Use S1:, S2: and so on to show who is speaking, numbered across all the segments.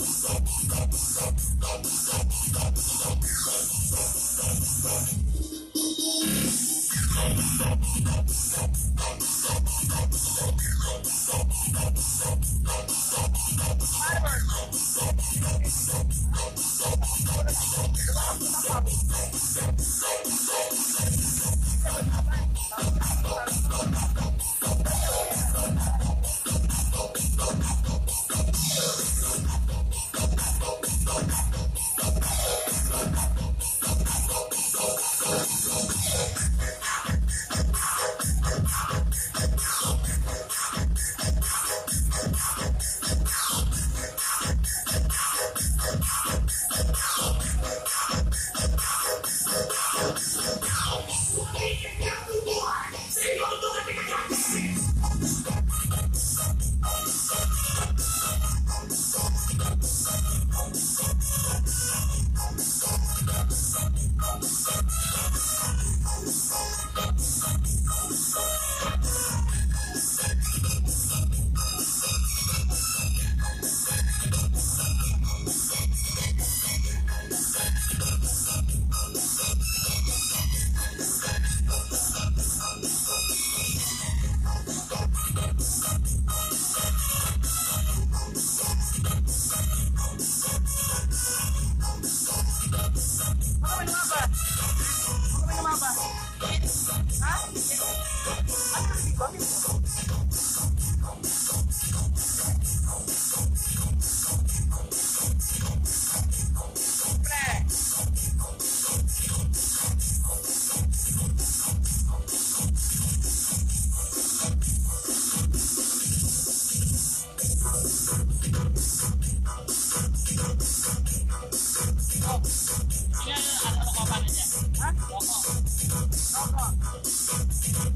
S1: up. 我嘛，上。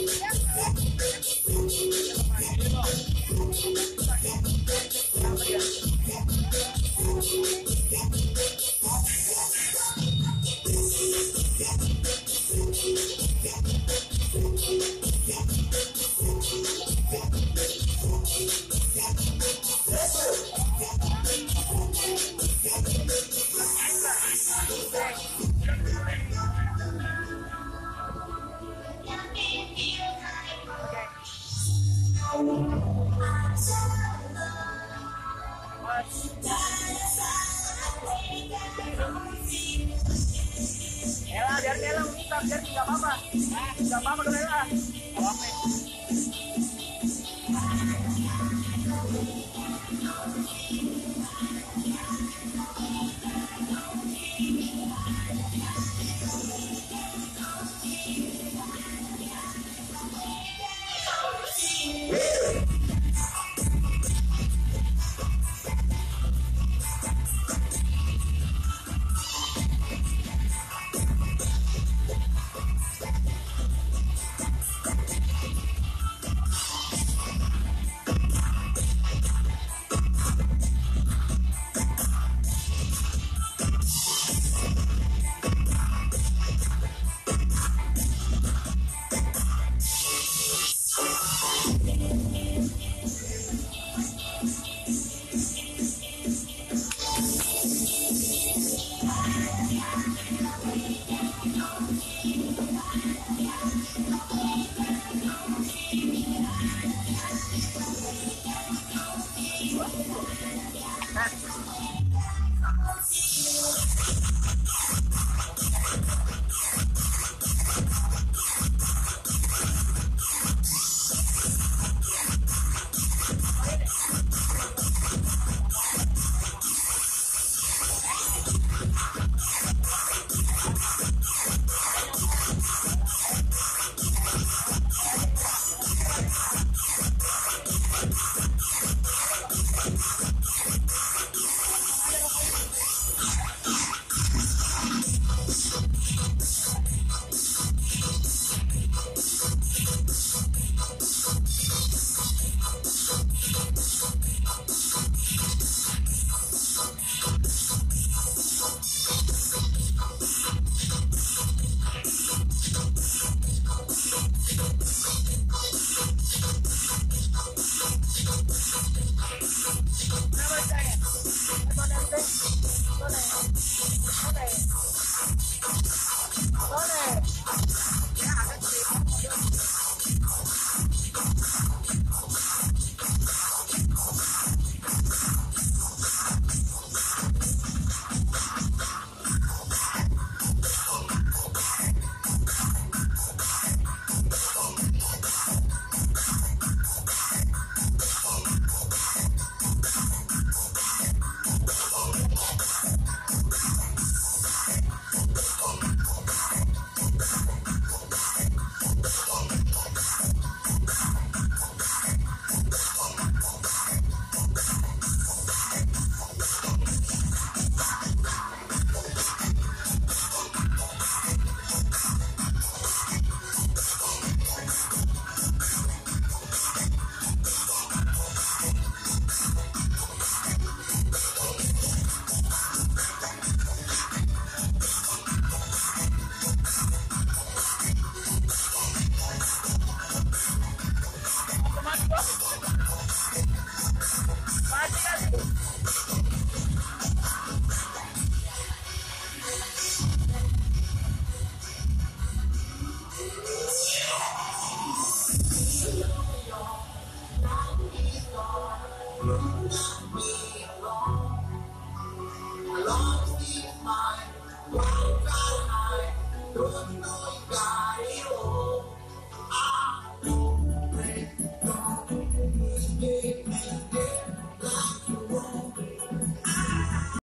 S1: Yeah. That's Bless me.